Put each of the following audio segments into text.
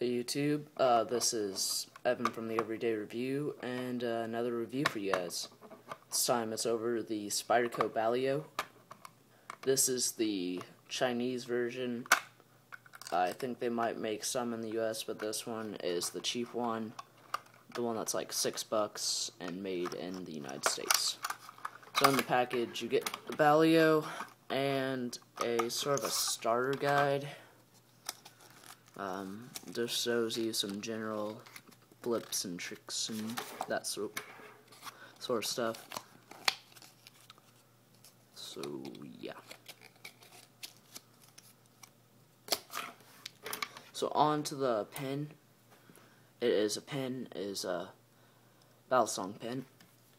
Hey YouTube, uh, this is Evan from the Everyday Review, and uh, another review for you guys. This time it's over the Spyderco Baliyo. This is the Chinese version. I think they might make some in the US, but this one is the cheap one. The one that's like six bucks and made in the United States. So in the package you get the Baliyo and a sort of a starter guide um, just shows you some general flips and tricks and that sort, sort of stuff. So, yeah. So on to the pen. It is a pen, it is a Balisong pen.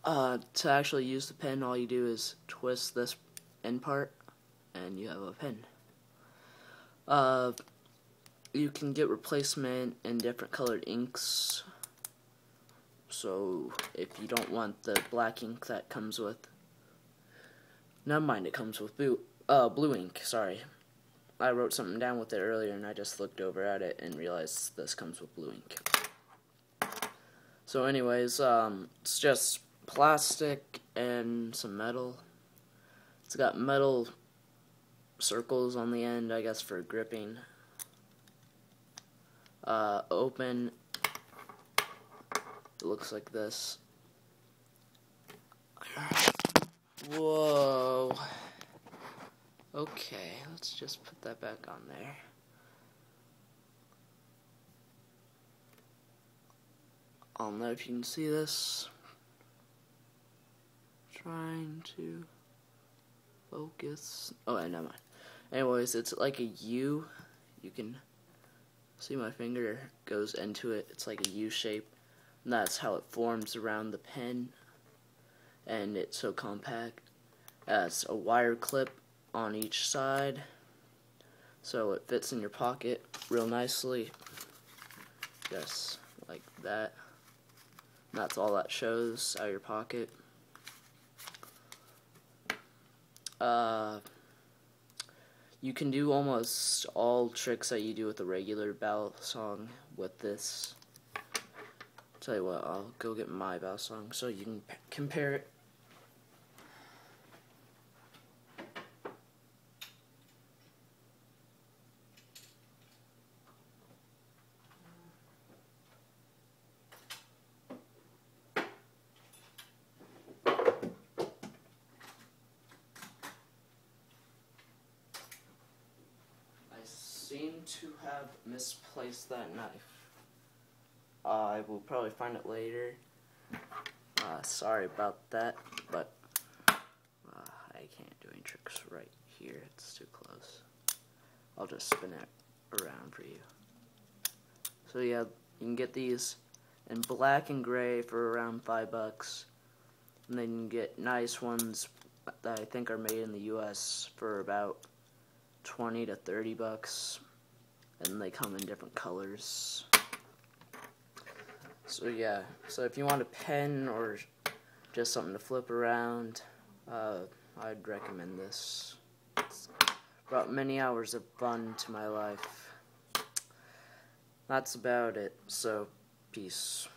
Uh, to actually use the pen, all you do is twist this end part, and you have a pen. Uh, you can get replacement in different colored inks. So if you don't want the black ink that comes with, never mind, it comes with blue, uh, blue ink. Sorry, I wrote something down with it earlier, and I just looked over at it and realized this comes with blue ink. So, anyways, um, it's just plastic and some metal. It's got metal circles on the end, I guess, for gripping uh, open. It looks like this. Whoa. Okay, let's just put that back on there. I don't know if you can see this. Trying to focus. Oh, never mind. Anyways, it's like a U. You can See my finger goes into it. It's like a U shape. And that's how it forms around the pen. And it's so compact. Has a wire clip on each side. So it fits in your pocket real nicely. Just like that. And that's all that shows out of your pocket. Uh, you can do almost all tricks that you do with a regular balisong with this. Tell you what, I'll go get my balisong so you can compare it. To have misplaced that knife. Uh, I will probably find it later. Uh, sorry about that, but uh, I can't do any tricks right here. It's too close. I'll just spin it around for you. So yeah, you can get these in black and gray for around five bucks. And then you can get nice ones that I think are made in the U.S. for about 20 to 30 bucks and they come in different colors. So yeah. So if you want a pen or just something to flip around uh, I'd recommend this. It's brought many hours of fun to my life. That's about it. So peace